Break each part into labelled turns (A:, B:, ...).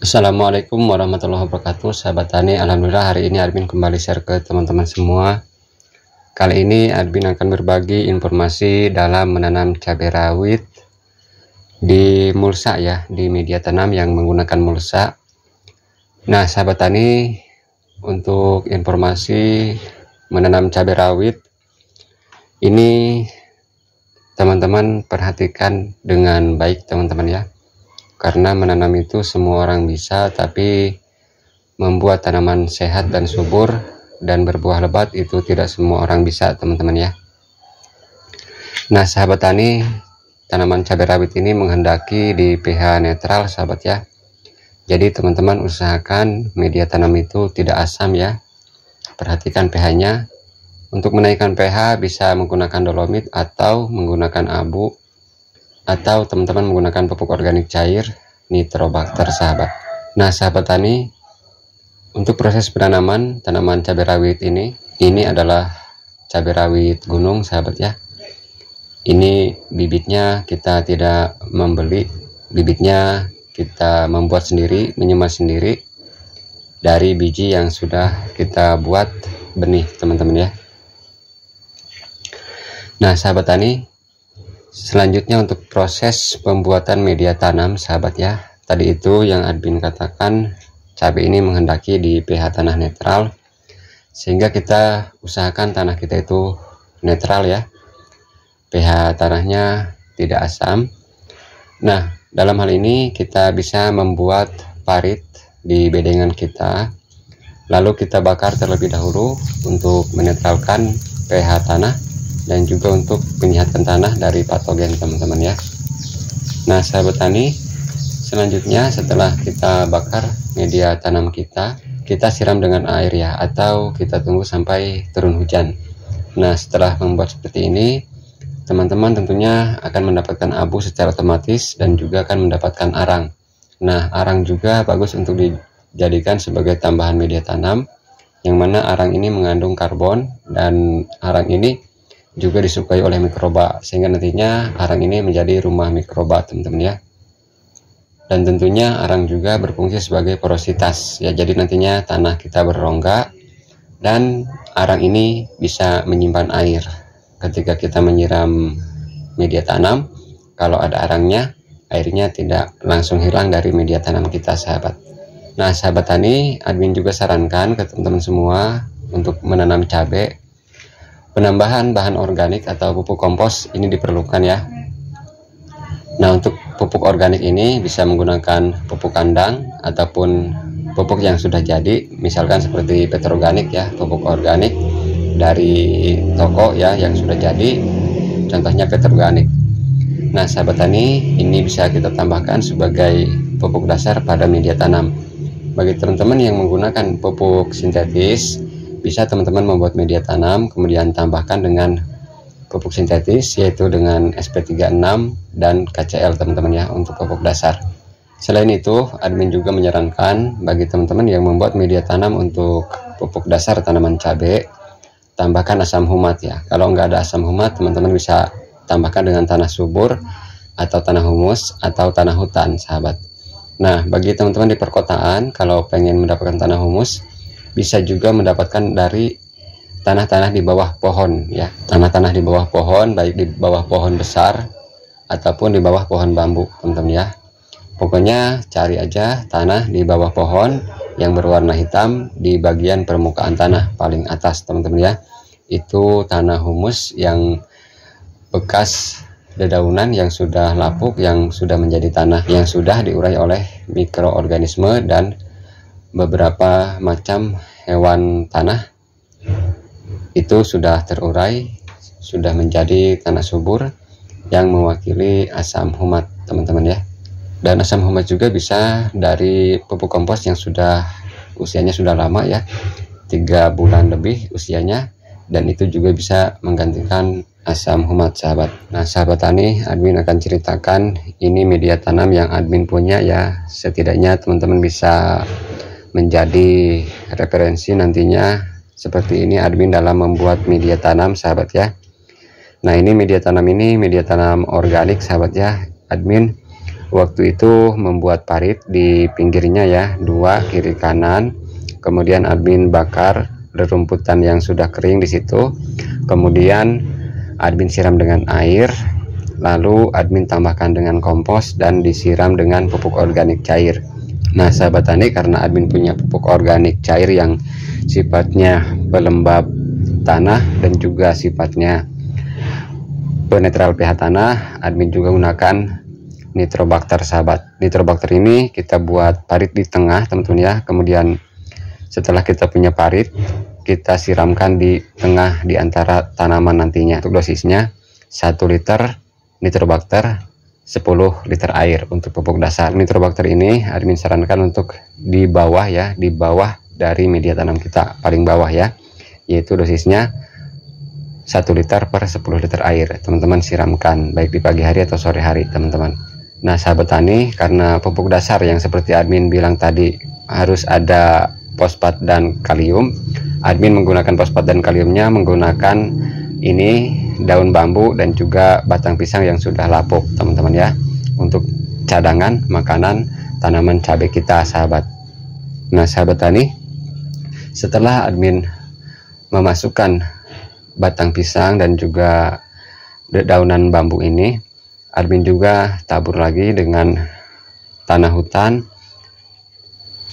A: Assalamualaikum warahmatullahi wabarakatuh. Sahabat tani Alhamdulillah hari ini admin kembali share ke teman-teman semua. Kali ini admin akan berbagi informasi dalam menanam cabai rawit di mulsa ya di media tanam yang menggunakan mulsa. Nah sahabat tani untuk informasi menanam cabai rawit ini teman-teman perhatikan dengan baik teman-teman ya karena menanam itu semua orang bisa tapi membuat tanaman sehat dan subur dan berbuah lebat itu tidak semua orang bisa teman-teman ya. Nah sahabat tani tanaman cabai rawit ini menghendaki di pH netral sahabat ya. Jadi teman-teman usahakan media tanam itu tidak asam ya. Perhatikan pH nya untuk menaikkan pH bisa menggunakan dolomit atau menggunakan abu atau teman-teman menggunakan pupuk organik cair nitrobakter sahabat. Nah sahabat tani untuk proses penanaman tanaman cabai rawit ini ini adalah cabai rawit gunung sahabat ya. Ini bibitnya kita tidak membeli bibitnya kita membuat sendiri menyemas sendiri dari biji yang sudah kita buat benih teman-teman ya. Nah sahabat tani selanjutnya untuk proses pembuatan media tanam sahabat ya. Tadi itu yang admin katakan cabai ini menghendaki di pH tanah netral sehingga kita usahakan tanah kita itu netral ya. pH tanahnya tidak asam. Nah dalam hal ini kita bisa membuat parit di bedengan kita lalu kita bakar terlebih dahulu untuk menetralkan pH tanah dan juga untuk penyihatan tanah dari patogen teman-teman ya. Nah sahabat tani selanjutnya setelah kita bakar media tanam kita kita siram dengan air ya atau kita tunggu sampai turun hujan. Nah setelah membuat seperti ini teman-teman tentunya akan mendapatkan abu secara otomatis dan juga akan mendapatkan arang. Nah arang juga bagus untuk dijadikan sebagai tambahan media tanam yang mana arang ini mengandung karbon dan arang ini juga disukai oleh mikroba sehingga nantinya arang ini menjadi rumah mikroba teman-teman ya. Dan tentunya arang juga berfungsi sebagai porositas ya. Jadi nantinya tanah kita berrongga dan arang ini bisa menyimpan air. Ketika kita menyiram media tanam kalau ada arangnya airnya tidak langsung hilang dari media tanam kita sahabat. Nah sahabat tani admin juga sarankan ke teman-teman semua untuk menanam cabai penambahan bahan organik atau pupuk kompos ini diperlukan ya. Nah untuk pupuk organik ini bisa menggunakan pupuk kandang ataupun pupuk yang sudah jadi misalkan seperti petroorganik ya pupuk organik dari toko ya yang sudah jadi contohnya petroorganik nah sahabat tani ini bisa kita tambahkan sebagai pupuk dasar pada media tanam. Bagi teman-teman yang menggunakan pupuk sintetis bisa teman-teman membuat media tanam kemudian tambahkan dengan pupuk sintetis yaitu dengan SP36 dan KCL teman-teman ya untuk pupuk dasar. Selain itu admin juga menyarankan bagi teman-teman yang membuat media tanam untuk pupuk dasar tanaman cabai tambahkan asam humat ya. Kalau nggak ada asam humat teman-teman bisa tambahkan dengan tanah subur atau tanah humus atau tanah hutan sahabat. Nah bagi teman-teman di perkotaan kalau pengen mendapatkan tanah humus bisa juga mendapatkan dari tanah-tanah di bawah pohon ya. Tanah-tanah di bawah pohon baik di bawah pohon besar ataupun di bawah pohon bambu teman-teman ya. Pokoknya cari aja tanah di bawah pohon yang berwarna hitam di bagian permukaan tanah paling atas teman-teman ya. Itu tanah humus yang bekas dedaunan yang sudah lapuk yang sudah menjadi tanah yang sudah diurai oleh mikroorganisme dan beberapa macam hewan tanah. Itu sudah terurai sudah menjadi tanah subur yang mewakili asam humat teman-teman ya. Dan asam humat juga bisa dari pupuk kompos yang sudah usianya sudah lama ya. Tiga bulan lebih usianya dan itu juga bisa menggantikan asam humat sahabat. Nah sahabat tani admin akan ceritakan ini media tanam yang admin punya ya. Setidaknya teman-teman bisa menjadi referensi nantinya seperti ini admin dalam membuat media tanam sahabat ya. Nah ini media tanam ini media tanam organik sahabat ya admin. Waktu itu membuat parit di pinggirnya ya dua kiri kanan. Kemudian admin bakar rerumputan yang sudah kering di situ. Kemudian admin siram dengan air lalu admin tambahkan dengan kompos dan disiram dengan pupuk organik cair nah sahabat tani karena admin punya pupuk organik cair yang sifatnya pelembab tanah dan juga sifatnya penetral pH tanah. Admin juga gunakan nitrobakter sahabat. Nitrobakter ini kita buat parit di tengah teman-teman ya. Kemudian setelah kita punya parit kita siramkan di tengah di antara tanaman nantinya. Untuk dosisnya 1 liter nitrobakter 10 liter air untuk pupuk dasar. Nitrobakter ini admin sarankan untuk di bawah ya di bawah dari media tanam kita paling bawah ya yaitu dosisnya 1 liter per 10 liter air. Teman-teman siramkan baik di pagi hari atau sore hari teman-teman. Nah sahabat tani karena pupuk dasar yang seperti admin bilang tadi harus ada fosfat dan kalium. Admin menggunakan fosfat dan kaliumnya menggunakan ini daun bambu dan juga batang pisang yang sudah lapuk teman-teman ya. Untuk cadangan makanan tanaman cabai kita sahabat. Nah sahabat tani setelah admin memasukkan batang pisang dan juga daunan bambu ini admin juga tabur lagi dengan tanah hutan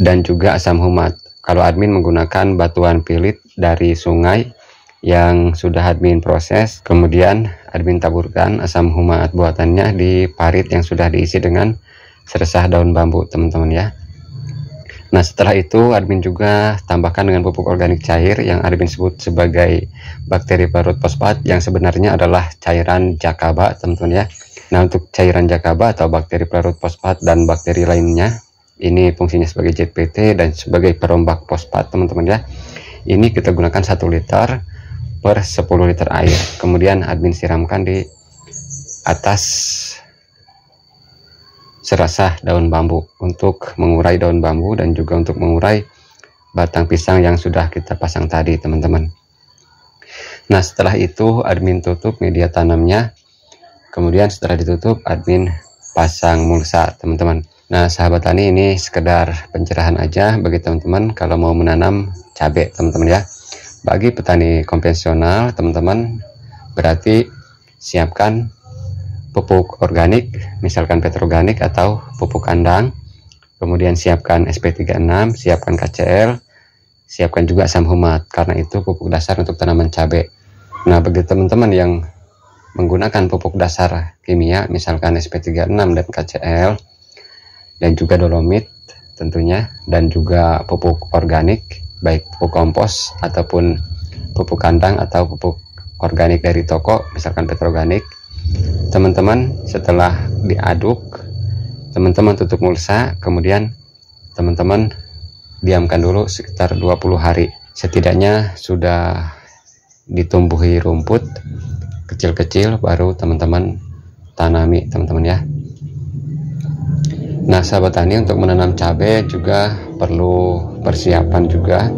A: dan juga asam humat. Kalau admin menggunakan batuan pilit dari sungai yang sudah admin proses kemudian admin taburkan asam humat buatannya di parit yang sudah diisi dengan seresah daun bambu teman-teman ya. Nah setelah itu admin juga tambahkan dengan pupuk organik cair yang admin sebut sebagai bakteri parut fosfat yang sebenarnya adalah cairan jakaba teman-teman ya. Nah untuk cairan jakaba atau bakteri pelarut fosfat dan bakteri lainnya ini fungsinya sebagai ZPT dan sebagai perombak fosfat teman-teman ya. Ini kita gunakan 1 liter per 10 liter air. Kemudian admin siramkan di atas serasah daun bambu untuk mengurai daun bambu dan juga untuk mengurai batang pisang yang sudah kita pasang tadi teman-teman. Nah setelah itu admin tutup media tanamnya. Kemudian setelah ditutup admin pasang mulsa teman-teman. Nah sahabat tani ini sekedar pencerahan aja bagi teman-teman. Kalau mau menanam cabai teman-teman ya bagi petani konvensional teman-teman berarti siapkan pupuk organik misalkan petroganik atau pupuk kandang. Kemudian siapkan SP36 siapkan KCL siapkan juga asam humat. Karena itu pupuk dasar untuk tanaman cabai. Nah bagi teman-teman yang menggunakan pupuk dasar kimia misalkan SP36 dan KCL dan juga dolomit tentunya dan juga pupuk organik baik pupuk kompos ataupun pupuk kandang atau pupuk organik dari toko misalkan petroganik. Teman-teman setelah diaduk teman-teman tutup mulsa kemudian teman-teman diamkan dulu sekitar 20 hari. Setidaknya sudah ditumbuhi rumput kecil-kecil baru teman-teman tanami teman-teman ya. Nah sahabat tani untuk menanam cabai juga perlu persiapan juga.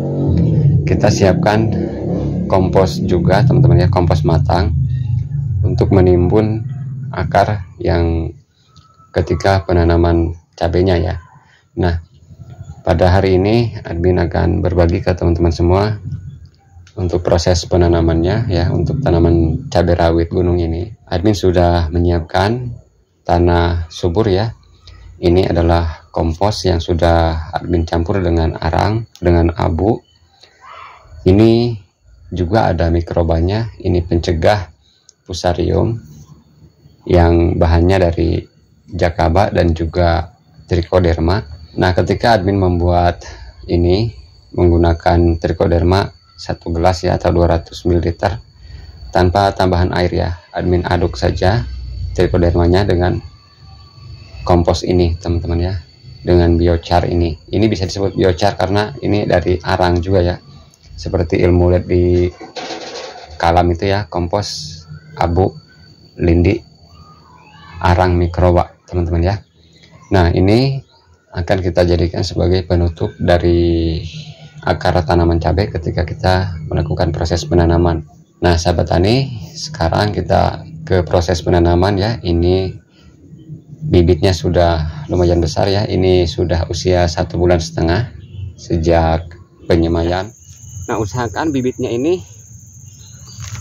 A: Kita siapkan kompos juga teman-teman ya kompos matang untuk menimbun akar yang ketika penanaman cabainya ya. Nah pada hari ini admin akan berbagi ke teman-teman semua untuk proses penanamannya ya untuk tanaman cabai rawit gunung ini. Admin sudah menyiapkan tanah subur ya. Ini adalah kompos yang sudah admin campur dengan arang dengan abu. Ini juga ada mikrobanya. Ini pencegah fusarium yang bahannya dari jakaba dan juga trichoderma. Nah ketika admin membuat ini menggunakan trichoderma satu gelas ya atau 200 ml tanpa tambahan air ya admin aduk saja trichodermanya dengan kompos ini teman-teman ya dengan biochar ini. Ini bisa disebut biochar karena ini dari arang juga ya. Seperti ilmu lihat di kalam itu ya kompos abu lindi arang mikroba teman-teman ya. Nah ini akan kita jadikan sebagai penutup dari akar tanaman cabai ketika kita melakukan proses penanaman. Nah sahabat tani sekarang kita ke proses penanaman ya. Ini bibitnya sudah lumayan besar ya. Ini sudah usia satu bulan setengah sejak penyemayan. Nah usahakan bibitnya ini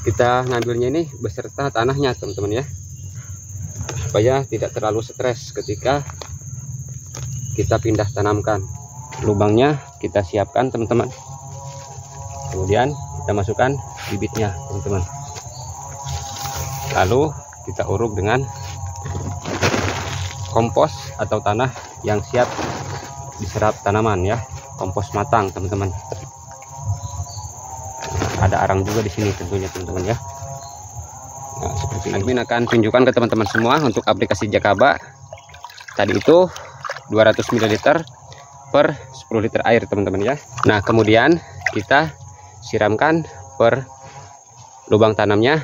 A: kita ngambilnya ini beserta tanahnya teman-teman ya. Supaya tidak terlalu stres ketika kita pindah tanamkan. Lubangnya kita siapkan teman-teman. Kemudian kita masukkan bibitnya teman-teman. Lalu kita uruk dengan kompos atau tanah yang siap diserap tanaman ya. Kompos matang teman-teman. Ada arang juga di sini tentunya teman-teman ya. Nah, seperti admin akan tunjukkan ke teman-teman semua untuk aplikasi Jakaba. Tadi itu 200 ml per 10 liter air teman-teman ya. Nah kemudian kita siramkan per lubang tanamnya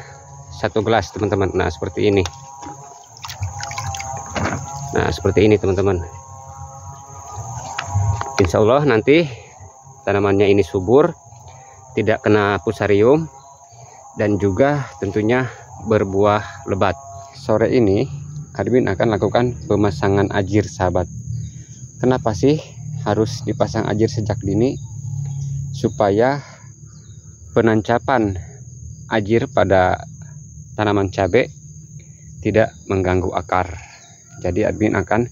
A: satu gelas teman-teman. Nah seperti ini nah seperti ini teman-teman. Insya Allah nanti tanamannya ini subur tidak kena pusarium dan juga tentunya berbuah lebat. Sore ini admin akan lakukan pemasangan ajir sahabat. Kenapa sih harus dipasang ajir sejak dini? Supaya penancapan ajir pada tanaman cabai tidak mengganggu akar jadi admin akan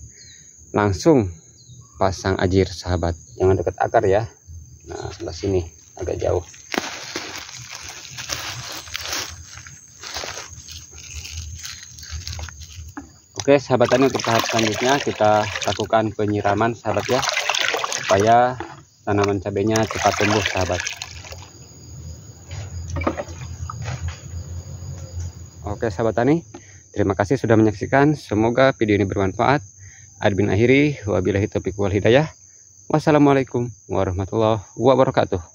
A: langsung pasang ajir sahabat. Jangan dekat akar ya. Nah sebelah sini agak jauh. Oke sahabat tani untuk tahap selanjutnya kita lakukan penyiraman sahabat ya. Supaya tanaman cabenya cepat tumbuh sahabat. Oke sahabat tani, terima kasih sudah menyaksikan. Semoga video ini bermanfaat. Admin akhiri, wabillahi taufiq wal hidayah. Wassalamualaikum warahmatullahi wabarakatuh.